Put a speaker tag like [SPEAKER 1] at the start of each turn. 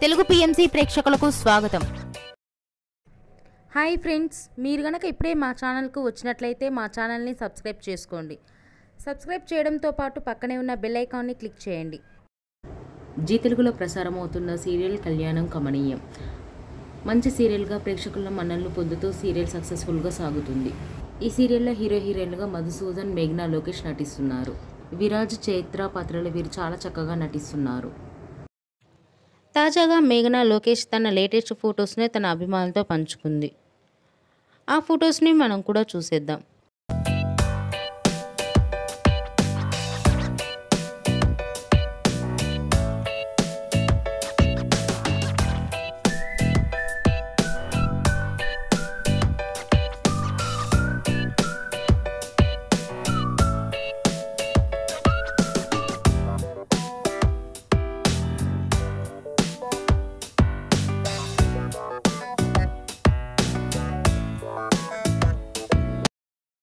[SPEAKER 1] Telugu PMC ప్రేక్షకులకు స్వాగతం.
[SPEAKER 2] Hi friends మీరు గనక ఇప్పుడే మా ఛానల్కు వచ్చినట్లయితే మా ఛానల్ని సబ్స్క్రైబ్ చేసుకోండి. సబ్స్క్రైబ్ చేయడంతో పాటు పక్కనే ఉన్న బెల్ ఐకాన్ని క్లిక్ చేయండి.
[SPEAKER 3] జీ తెలుగులో ప్రసారం అవుతున్న సీరియల్ కళ్యాణం కమనీయం. మంచి సీరియల్గా ప్రేక్షకుల మన్నలను పొందుతూ సీరియల్ సక్సెస్ఫుల్గా సాగుతుంది. ఈ సీరియల్లో హీరో హీరోయిన్లుగా మధుసూదన్ మేఘ్నా లోకేష్ నటిస్తున్నారు. విరాజ్ చైత్ర పాత్రలు వీరు చాలా చక్కగా నటిస్తున్నారు.
[SPEAKER 2] తాజాగా మేఘనా లోకేష్ తన లేటెస్ట్ ఫొటోస్ని తన అభిమానులతో పంచుకుంది. ఆ ఫొటోస్ని మనం కూడా చూసేద్దాం.